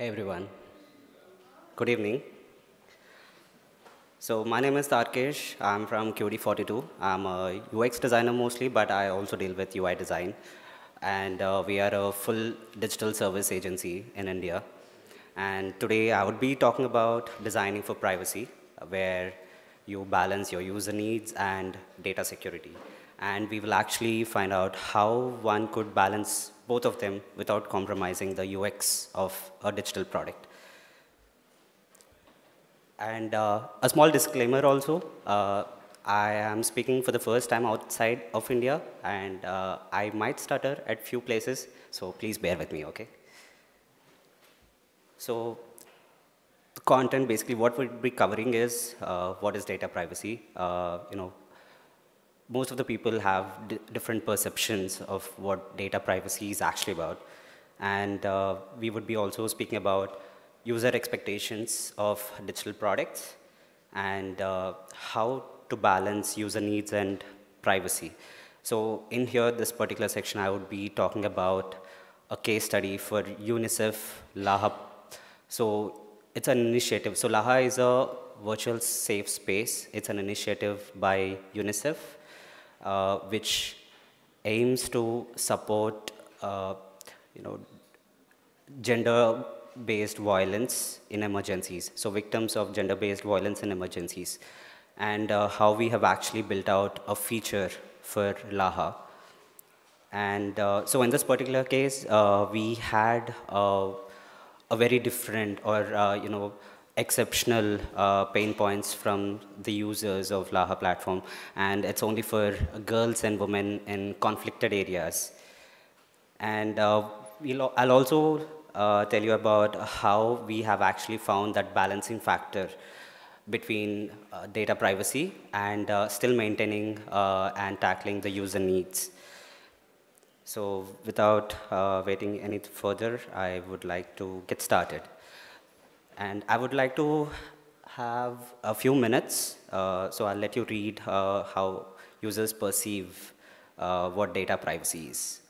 Hey everyone. Good evening. So my name is Tarkesh. I'm from QED42. I'm a UX designer mostly, but I also deal with UI design. And uh, we are a full digital service agency in India. And today I would be talking about designing for privacy, where you balance your user needs and data security. And we will actually find out how one could balance both of them without compromising the UX of a digital product. And uh, a small disclaimer also, uh, I am speaking for the first time outside of India, and uh, I might stutter at few places, so please bear with me, okay? So the content, basically what we'll be covering is uh, what is data privacy, uh, you know, most of the people have different perceptions of what data privacy is actually about. And uh, we would be also speaking about user expectations of digital products and uh, how to balance user needs and privacy. So in here, this particular section, I would be talking about a case study for UNICEF LAHA. So it's an initiative. So LAHA is a virtual safe space. It's an initiative by UNICEF uh, which aims to support uh, you know, gender-based violence in emergencies, so victims of gender-based violence in emergencies, and uh, how we have actually built out a feature for LAHA. And uh, so in this particular case, uh, we had uh, a very different or, you know, exceptional uh, pain points from the users of Laha platform, and it's only for girls and women in conflicted areas. And uh, we'll, I'll also uh, tell you about how we have actually found that balancing factor between uh, data privacy and uh, still maintaining uh, and tackling the user needs. So without waiting any further, I would like to get started. And I would like to have a few minutes, uh, so I'll let you read uh, how users perceive uh, what data privacy is.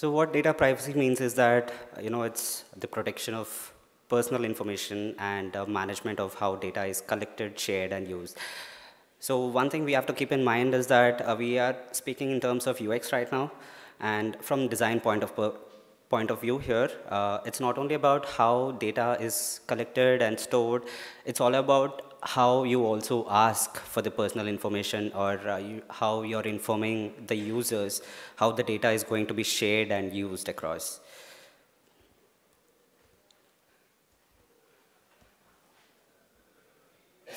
So what data privacy means is that, you know, it's the protection of personal information and uh, management of how data is collected, shared, and used. So one thing we have to keep in mind is that uh, we are speaking in terms of UX right now, and from design point of point of view here, uh, it's not only about how data is collected and stored, it's all about how you also ask for the personal information or uh, you, how you're informing the users how the data is going to be shared and used across.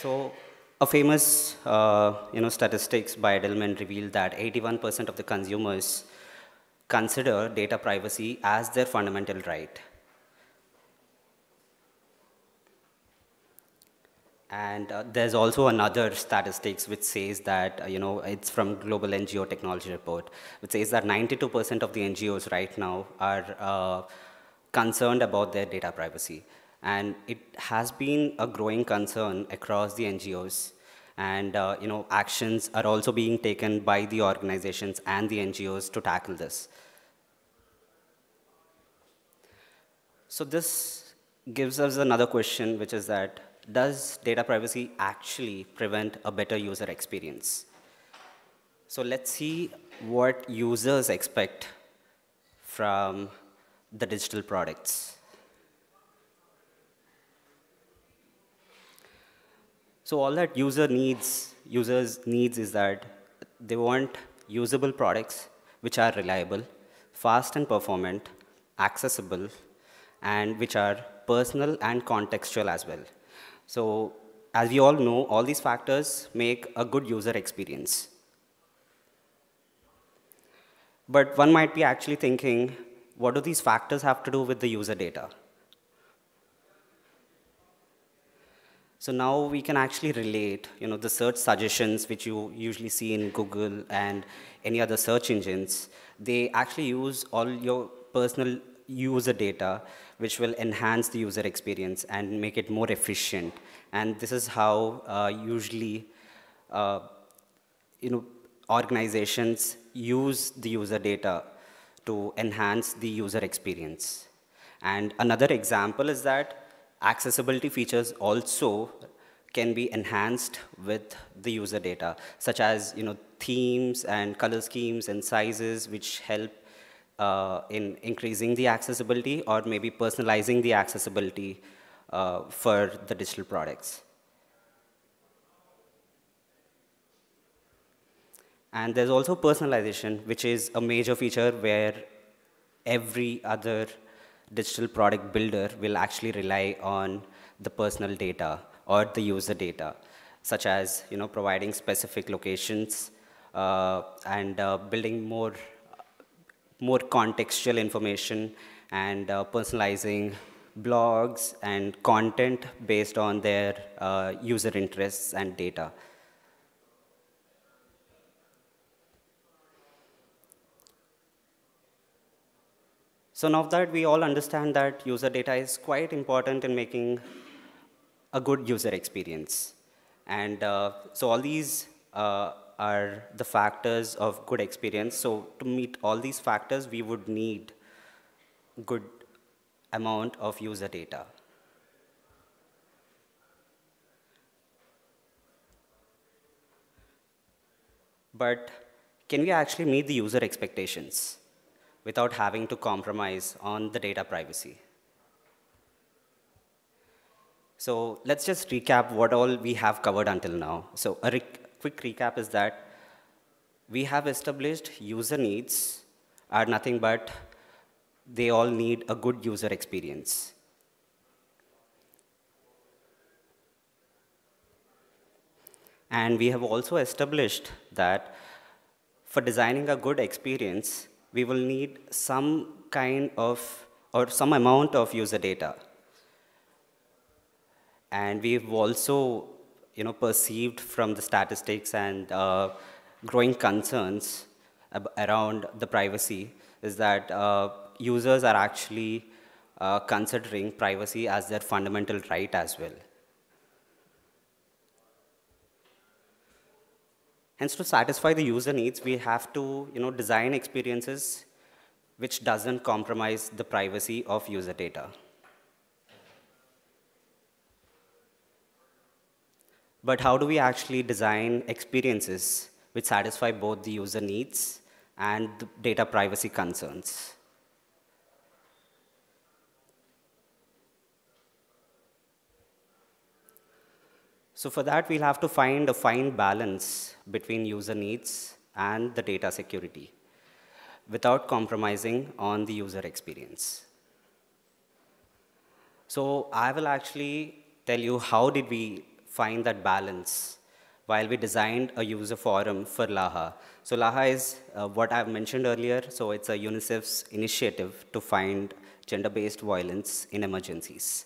So a famous uh, you know, statistics by Edelman revealed that 81% of the consumers consider data privacy as their fundamental right. And uh, there's also another statistics which says that, uh, you know, it's from Global NGO Technology Report, which says that 92% of the NGOs right now are uh, concerned about their data privacy. And it has been a growing concern across the NGOs. And, uh, you know, actions are also being taken by the organizations and the NGOs to tackle this. So this gives us another question, which is that does data privacy actually prevent a better user experience? So let's see what users expect from the digital products. So all that user needs, users needs is that they want usable products which are reliable, fast and performant, accessible, and which are personal and contextual as well. So as we all know, all these factors make a good user experience. But one might be actually thinking, what do these factors have to do with the user data? So now we can actually relate, you know, the search suggestions which you usually see in Google and any other search engines, they actually use all your personal user data, which will enhance the user experience and make it more efficient. And this is how uh, usually, uh, you know, organizations use the user data to enhance the user experience. And another example is that accessibility features also can be enhanced with the user data, such as you know, themes and color schemes and sizes, which help uh, in increasing the accessibility or maybe personalizing the accessibility uh, for the digital products. And there's also personalization, which is a major feature where every other digital product builder will actually rely on the personal data or the user data, such as you know, providing specific locations uh, and uh, building more, more contextual information and uh, personalizing blogs and content based on their uh, user interests and data. So now that we all understand that user data is quite important in making a good user experience. And uh, so all these uh, are the factors of good experience. So to meet all these factors, we would need good amount of user data. But can we actually meet the user expectations? without having to compromise on the data privacy. So let's just recap what all we have covered until now. So a quick recap is that we have established user needs are nothing but they all need a good user experience. And we have also established that for designing a good experience, we will need some kind of, or some amount of user data. And we've also, you know, perceived from the statistics and uh, growing concerns around the privacy is that uh, users are actually uh, considering privacy as their fundamental right as well. Hence, to satisfy the user needs, we have to you know, design experiences which doesn't compromise the privacy of user data. But how do we actually design experiences which satisfy both the user needs and data privacy concerns? So for that, we'll have to find a fine balance between user needs and the data security without compromising on the user experience. So I will actually tell you how did we find that balance while we designed a user forum for LAHA. So LAHA is uh, what I've mentioned earlier. So it's a UNICEF's initiative to find gender-based violence in emergencies.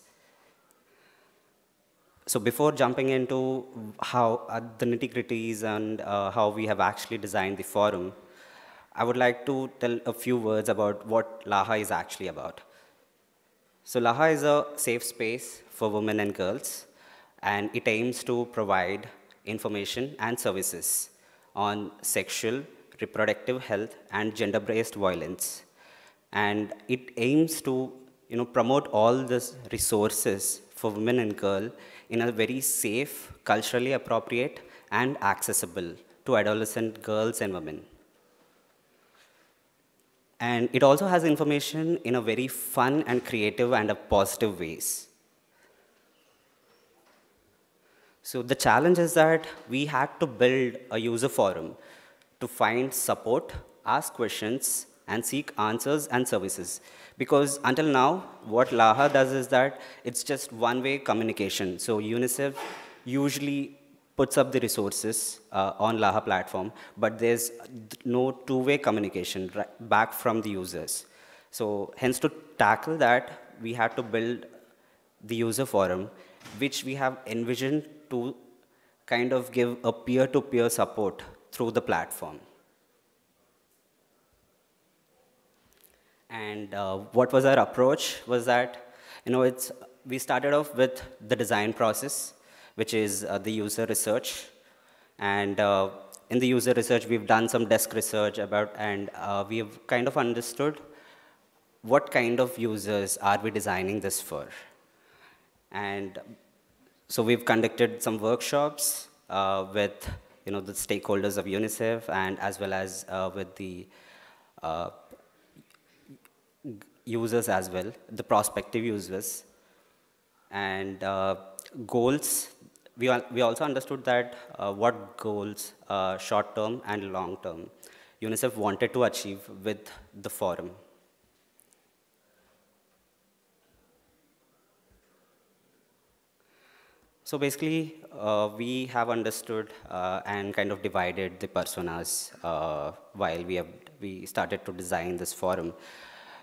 So before jumping into how uh, the nitty-gritties and uh, how we have actually designed the forum, I would like to tell a few words about what LAHA is actually about. So LAHA is a safe space for women and girls, and it aims to provide information and services on sexual, reproductive health, and gender-based violence. And it aims to you know, promote all these resources for women and girls in a very safe, culturally appropriate, and accessible to adolescent girls and women. And it also has information in a very fun and creative and a positive ways. So the challenge is that we had to build a user forum to find support, ask questions, and seek answers and services. Because until now, what LAHA does is that it's just one-way communication. So UNICEF usually puts up the resources uh, on LAHA platform, but there's no two-way communication right back from the users. So hence to tackle that, we had to build the user forum which we have envisioned to kind of give a peer-to-peer -peer support through the platform. And uh, what was our approach was that, you know, it's, we started off with the design process, which is uh, the user research. And uh, in the user research, we've done some desk research about, and uh, we've kind of understood what kind of users are we designing this for. And so we've conducted some workshops uh, with you know, the stakeholders of UNICEF and as well as uh, with the uh, users as well, the prospective users. And uh, goals, we, we also understood that uh, what goals, uh, short term and long term, UNICEF wanted to achieve with the forum. So basically, uh, we have understood uh, and kind of divided the personas uh, while we have we started to design this forum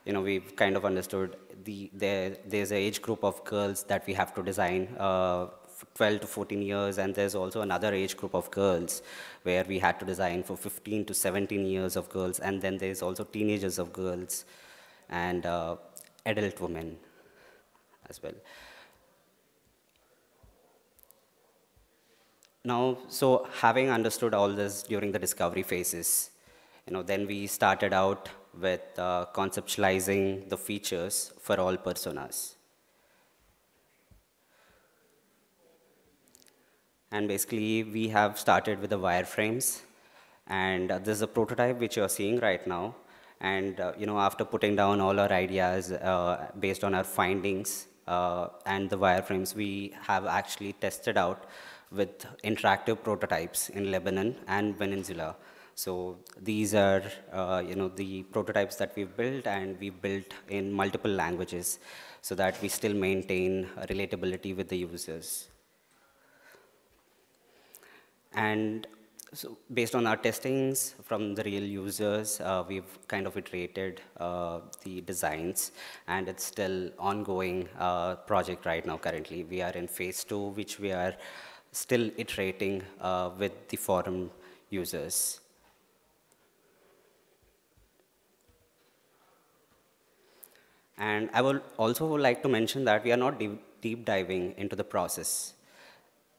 you know, we've kind of understood the, there, there's an age group of girls that we have to design, uh, 12 to 14 years, and there's also another age group of girls where we had to design for 15 to 17 years of girls, and then there's also teenagers of girls and uh, adult women as well. Now, so having understood all this during the discovery phases, you know, then we started out with uh, conceptualizing the features for all personas. And basically, we have started with the wireframes. And uh, this is a prototype which you're seeing right now. And uh, you know, after putting down all our ideas uh, based on our findings uh, and the wireframes, we have actually tested out with interactive prototypes in Lebanon and Venezuela. So these are, uh, you know, the prototypes that we've built and we built in multiple languages so that we still maintain relatability with the users. And so based on our testings from the real users, uh, we've kind of iterated uh, the designs, and it's still ongoing uh, project right now currently. We are in phase two, which we are still iterating uh, with the forum users. And I would also like to mention that we are not deep, deep diving into the process.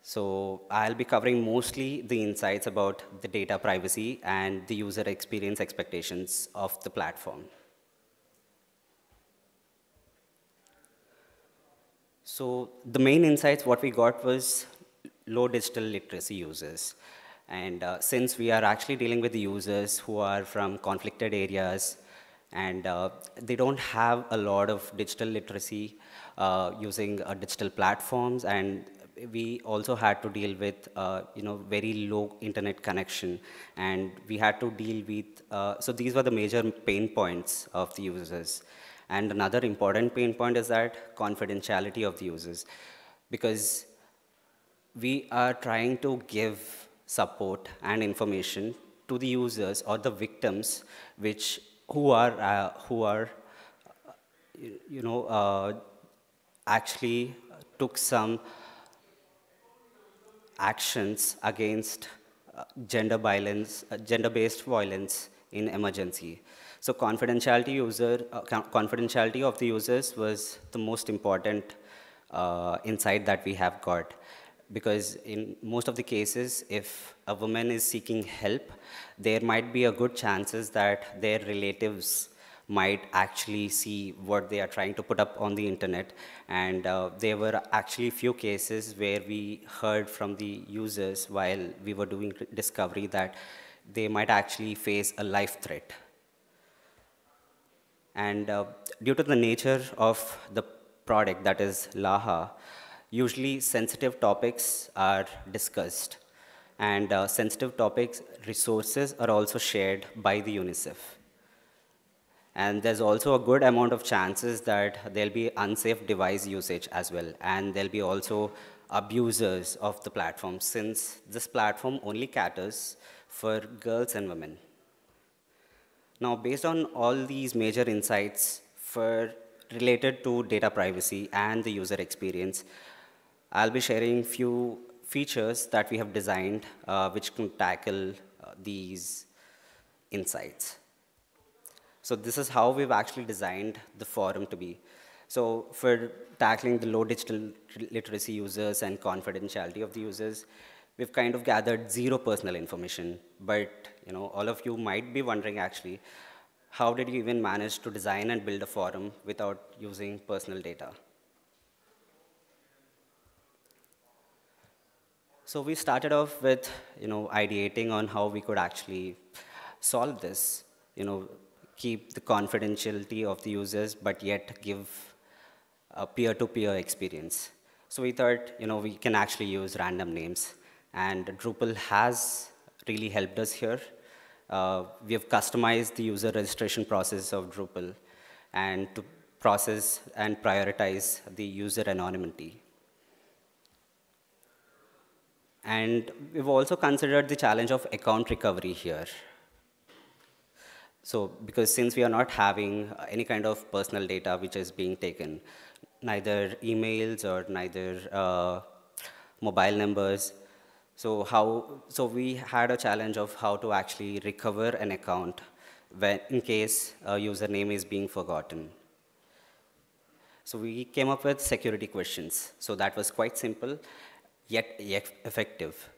So I'll be covering mostly the insights about the data privacy and the user experience expectations of the platform. So the main insights, what we got was low digital literacy users. And uh, since we are actually dealing with the users who are from conflicted areas, and uh, they don't have a lot of digital literacy uh, using uh, digital platforms and we also had to deal with uh, you know very low internet connection. And we had to deal with uh, so these were the major pain points of the users. And another important pain point is that confidentiality of the users. Because we are trying to give support and information to the users or the victims which who are, uh, who are you know, uh, actually took some actions against uh, gender violence, uh, gender-based violence in emergency. So confidentiality user, uh, confidentiality of the users was the most important insight that we have got because in most of the cases, if a woman is seeking help, there might be a good chances that their relatives might actually see what they are trying to put up on the internet. And uh, there were actually few cases where we heard from the users while we were doing discovery that they might actually face a life threat. And uh, due to the nature of the product, that is Laha, usually sensitive topics are discussed. And uh, sensitive topics resources are also shared by the UNICEF. And there's also a good amount of chances that there'll be unsafe device usage as well. And there'll be also abusers of the platform since this platform only caters for girls and women. Now, based on all these major insights for related to data privacy and the user experience, I'll be sharing a few features that we have designed uh, which can tackle uh, these insights. So this is how we've actually designed the forum to be. So for tackling the low digital literacy users and confidentiality of the users, we've kind of gathered zero personal information. But you know, all of you might be wondering actually, how did you even manage to design and build a forum without using personal data? So we started off with, you know, ideating on how we could actually solve this, you know, keep the confidentiality of the users, but yet give a peer-to-peer -peer experience. So we thought, you know, we can actually use random names. And Drupal has really helped us here. Uh, we have customized the user registration process of Drupal and to process and prioritize the user anonymity. And we've also considered the challenge of account recovery here. So because since we are not having any kind of personal data which is being taken, neither emails or neither uh, mobile numbers, so how, so we had a challenge of how to actually recover an account when, in case a username is being forgotten. So we came up with security questions. So that was quite simple yet effective.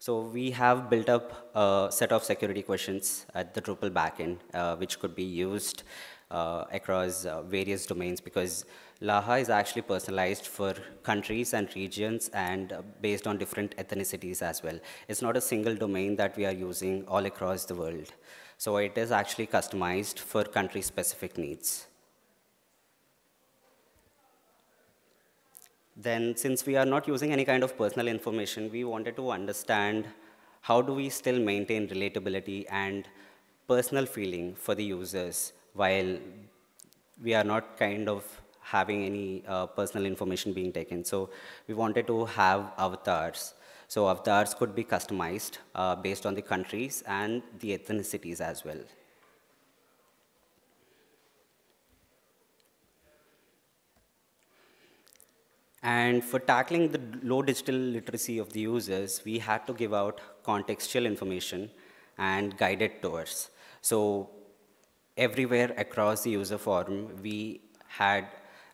So we have built up a set of security questions at the Drupal backend, uh, which could be used uh, across uh, various domains because Laha is actually personalized for countries and regions and uh, based on different ethnicities as well. It's not a single domain that we are using all across the world. So it is actually customized for country-specific needs. Then since we are not using any kind of personal information, we wanted to understand how do we still maintain relatability and personal feeling for the users while we are not kind of having any uh, personal information being taken. So we wanted to have avatars. So avatars could be customized uh, based on the countries and the ethnicities as well. And for tackling the low digital literacy of the users, we had to give out contextual information and guided tours. So everywhere across the user forum, we had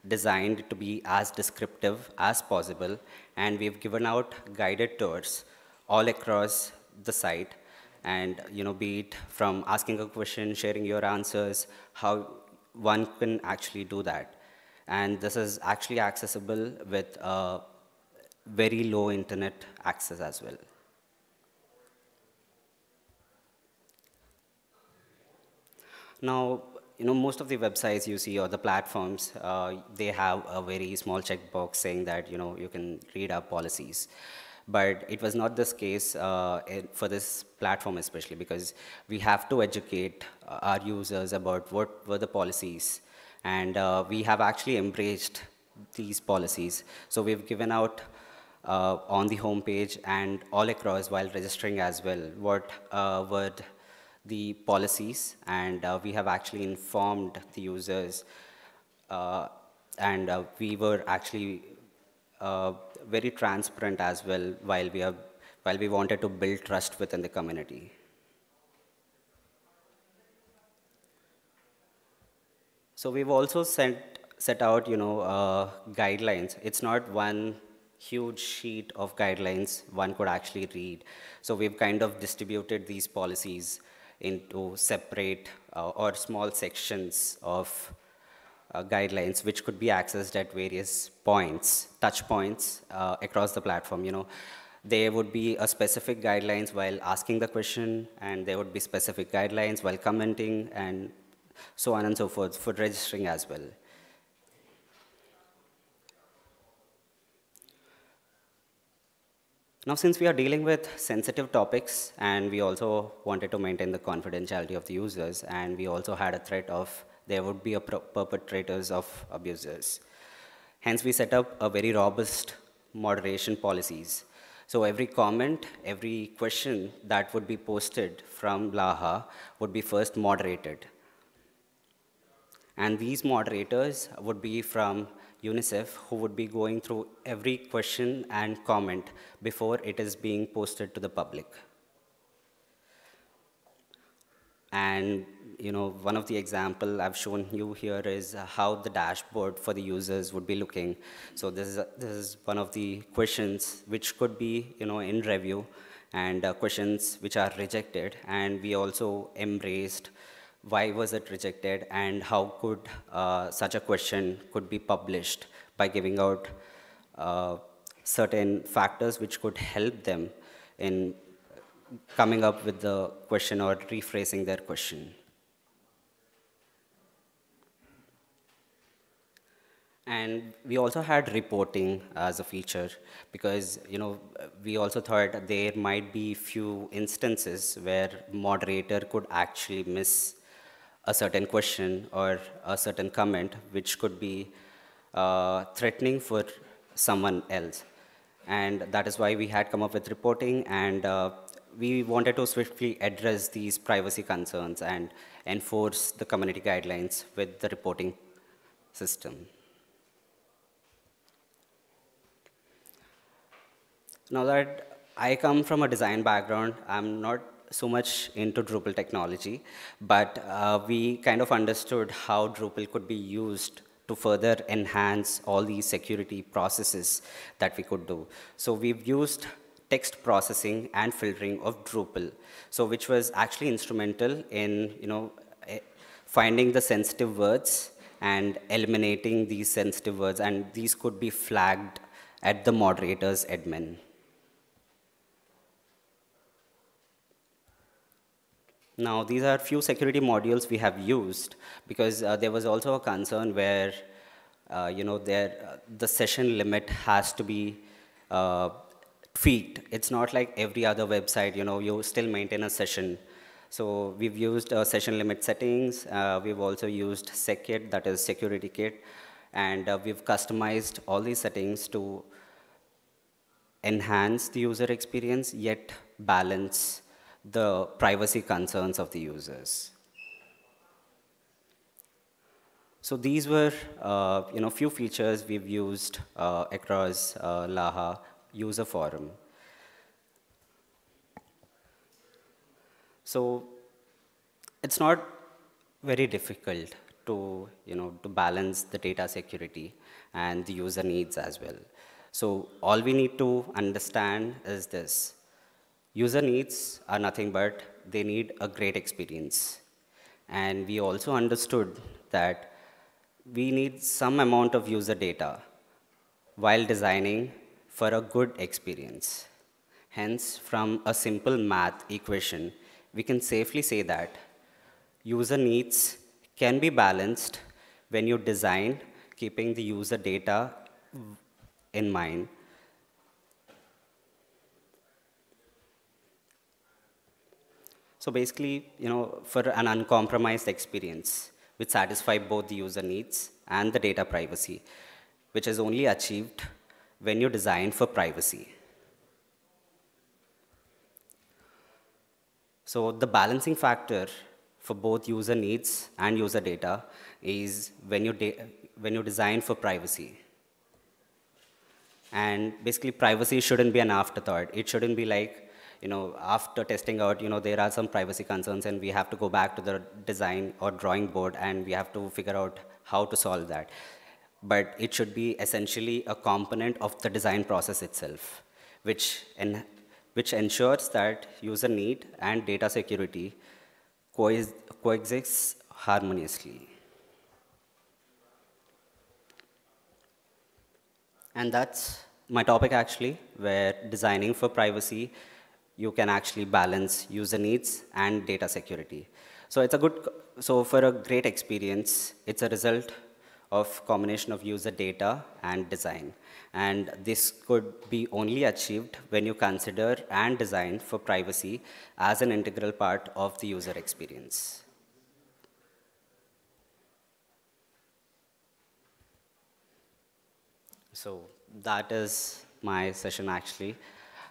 designed to be as descriptive as possible, and we've given out guided tours all across the site, and you know, be it from asking a question, sharing your answers, how one can actually do that. And this is actually accessible with uh, very low internet access as well. Now, you know, most of the websites you see or the platforms, uh, they have a very small checkbox saying that, you know, you can read our policies. But it was not this case uh, for this platform especially because we have to educate uh, our users about what were the policies and uh, we have actually embraced these policies. So we've given out uh, on the homepage and all across while registering as well what uh, were the policies. And uh, we have actually informed the users. Uh, and uh, we were actually very transparent as well while we, while we wanted to build trust within the community. So we've also set, set out, you know, uh, guidelines. It's not one huge sheet of guidelines one could actually read. So we've kind of distributed these policies into separate uh, or small sections of uh, guidelines which could be accessed at various points, touch points uh, across the platform. You know, there would be a specific guidelines while asking the question, and there would be specific guidelines while commenting, and so on and so forth, for registering as well. Now, since we are dealing with sensitive topics, and we also wanted to maintain the confidentiality of the users, and we also had a threat of there would be perpetrators of abusers. Hence, we set up a very robust moderation policies. So every comment, every question that would be posted from Laha would be first moderated. And these moderators would be from UNICEF who would be going through every question and comment before it is being posted to the public. And you know, one of the example I've shown you here is how the dashboard for the users would be looking. So this is, a, this is one of the questions which could be you know, in review and uh, questions which are rejected. And we also embraced why was it rejected and how could uh, such a question could be published by giving out uh, certain factors which could help them in coming up with the question or rephrasing their question. And we also had reporting as a feature because you know we also thought there might be few instances where moderator could actually miss a certain question or a certain comment which could be uh, threatening for someone else. And that is why we had come up with reporting and uh, we wanted to swiftly address these privacy concerns and enforce the community guidelines with the reporting system. Now that I come from a design background, I'm not so much into Drupal technology, but uh, we kind of understood how Drupal could be used to further enhance all these security processes that we could do. So we've used text processing and filtering of Drupal, so which was actually instrumental in you know eh, finding the sensitive words and eliminating these sensitive words, and these could be flagged at the moderator's admin. Now, these are few security modules we have used because uh, there was also a concern where, uh, you know, there, uh, the session limit has to be uh, tweaked. It's not like every other website, you know, you still maintain a session. So we've used uh, session limit settings. Uh, we've also used SecKit, that is security kit. And we've customized all these settings to enhance the user experience, yet balance the privacy concerns of the users. So these were, uh, you know, few features we've used uh, across uh, Laha user forum. So it's not very difficult to, you know, to balance the data security and the user needs as well. So all we need to understand is this. User needs are nothing but they need a great experience. And we also understood that we need some amount of user data while designing for a good experience. Hence, from a simple math equation, we can safely say that user needs can be balanced when you design keeping the user data in mind So basically, you know, for an uncompromised experience, which satisfy both the user needs and the data privacy, which is only achieved when you design for privacy. So the balancing factor for both user needs and user data is when you, when you design for privacy. And basically, privacy shouldn't be an afterthought. It shouldn't be like, you know, after testing out, you know, there are some privacy concerns and we have to go back to the design or drawing board and we have to figure out how to solve that. But it should be essentially a component of the design process itself, which, en which ensures that user need and data security co coexists harmoniously. And that's my topic actually, where designing for privacy you can actually balance user needs and data security. So it's a good, so for a great experience, it's a result of combination of user data and design. And this could be only achieved when you consider and design for privacy as an integral part of the user experience. So that is my session actually.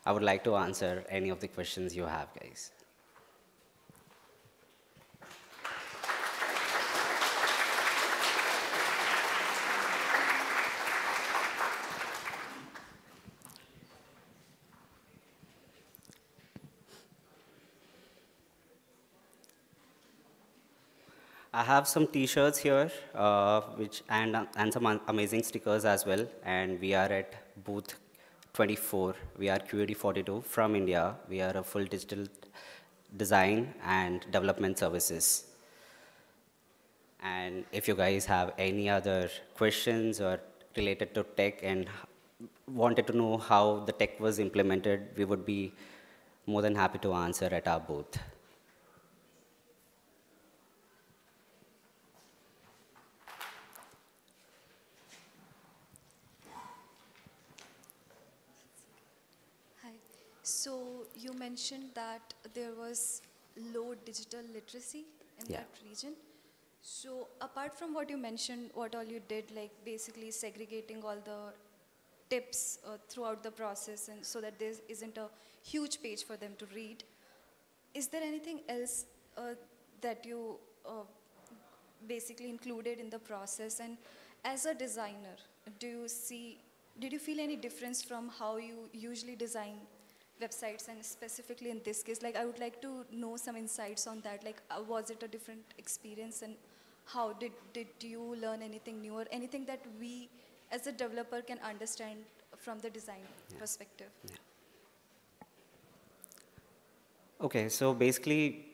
I would like to answer any of the questions you have, guys. I have some t-shirts here, uh, which and and some amazing stickers as well. And we are at booth 24. We are QED42 from India. We are a full digital design and development services. And if you guys have any other questions or related to tech and wanted to know how the tech was implemented, we would be more than happy to answer at our booth. Hi. So you mentioned that there was low digital literacy in Yeah. that region. So apart from what you mentioned, what all you did, like basically segregating all the tips uh, throughout the process and so that there isn't a huge page for them to read, is there anything else uh, that you uh, basically included in the process? And as a designer, do you see, did you feel any difference from how you usually design websites and specifically in this case? Like, I would like to know some insights on that. Like, uh, was it a different experience and how did, did you learn anything new or anything that we as a developer can understand from the design perspective? Okay, so basically,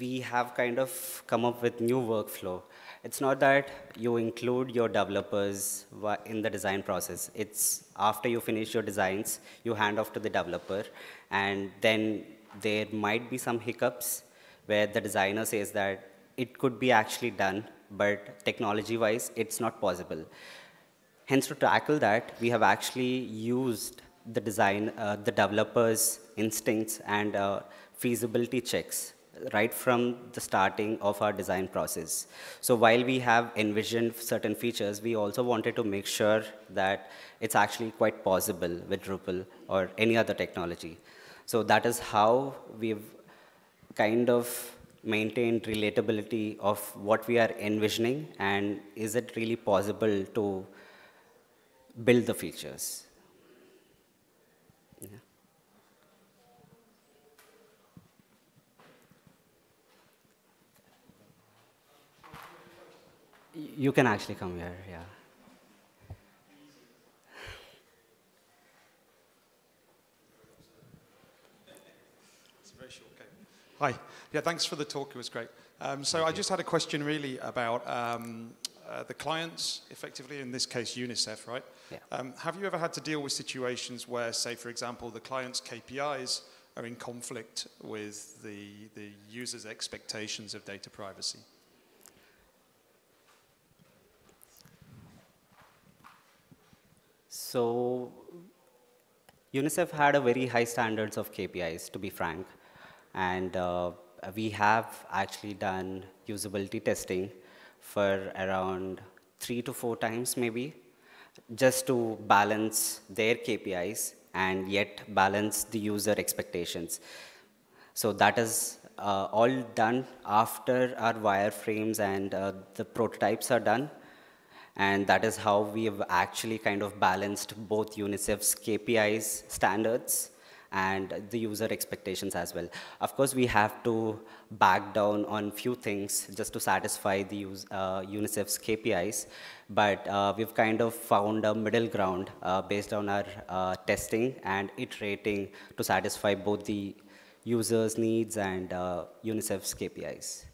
we have kind of come up with new workflow. It's not that you include your developers in the design process. It's after you finish your designs, you hand off to the developer, and then there might be some hiccups where the designer says that it could be actually done, but technology-wise, it's not possible. Hence, to tackle that, we have actually used the design, uh, the developers' instincts and uh, feasibility checks right from the starting of our design process. So while we have envisioned certain features, we also wanted to make sure that it's actually quite possible with Drupal or any other technology. So that is how we've kind of maintained relatability of what we are envisioning and is it really possible to build the features. You can actually come here, yeah. It's a very short game. Hi. Yeah, thanks for the talk. It was great. Um, so I just had a question really about um, uh, the clients, effectively, in this case, UNICEF, right? Yeah. Um, have you ever had to deal with situations where, say, for example, the client's KPIs are in conflict with the, the user's expectations of data privacy? So UNICEF had a very high standards of KPIs, to be frank, and uh, we have actually done usability testing for around three to four times, maybe, just to balance their KPIs and yet balance the user expectations. So that is uh, all done after our wireframes and uh, the prototypes are done. And that is how we have actually kind of balanced both UNICEF's KPIs standards and the user expectations as well. Of course, we have to back down on few things just to satisfy the use, uh, UNICEF's KPIs, but uh, we've kind of found a middle ground uh, based on our uh, testing and iterating to satisfy both the users' needs and uh, UNICEF's KPIs.